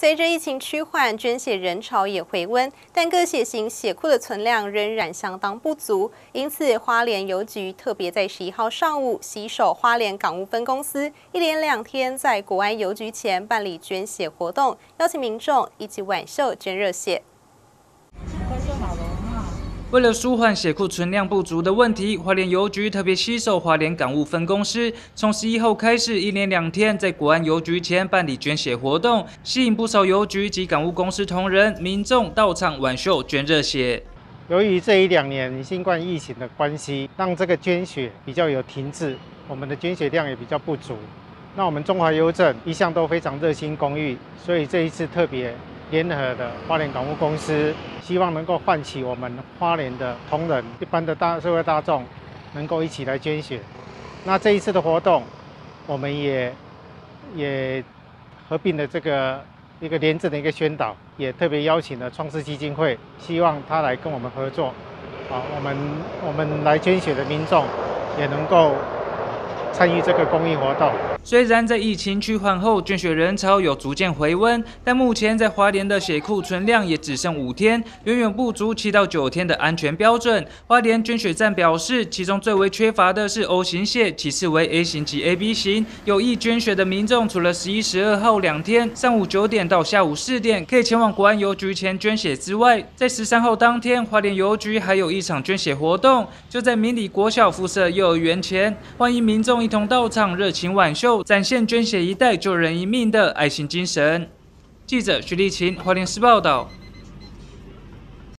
随着疫情趋缓，捐血人潮也回温，但各血型血库的存量仍然相当不足。因此，花莲邮局特别在十一号上午，携手花莲港务分公司，一连两天在国安邮局前办理捐血活动，邀请民众一起挽袖捐热血。为了舒缓血库存量不足的问题，花莲邮局特别携手花莲港务分公司，从十一号开始，一连两天在国安邮局前办理捐血活动，吸引不少邮局及港务公司同仁、民众到场挽袖捐热血。由于这一两年新冠疫情的关系，让这个捐血比较有停滞，我们的捐血量也比较不足。那我们中华邮政一向都非常热心公益，所以这一次特别。联合的花莲港务公司，希望能够唤起我们花莲的同仁、一般的大社会大众，能够一起来捐血。那这一次的活动，我们也也合并了这个一个廉政的一个宣导，也特别邀请了创世基金会，希望他来跟我们合作。啊，我们我们来捐血的民众也能够。参与这个公益活动。虽然在疫情趋缓后，捐血人潮有逐渐回温，但目前在花莲的血库存量也只剩五天，远远不足七到九天的安全标准。花莲捐血站表示，其中最为缺乏的是 O 型血，其次为 A 型及 AB 型。有意捐血的民众，除了十一、十二号两天上午九点到下午四点可以前往国安邮局前捐血之外，在十三号当天，花莲邮局还有一场捐血活动，就在明理国小附设幼儿园前，欢迎民众。一同到场，热情挽袖，展现捐血一代救人一命的爱心精神。记者徐丽琴，华联市报道。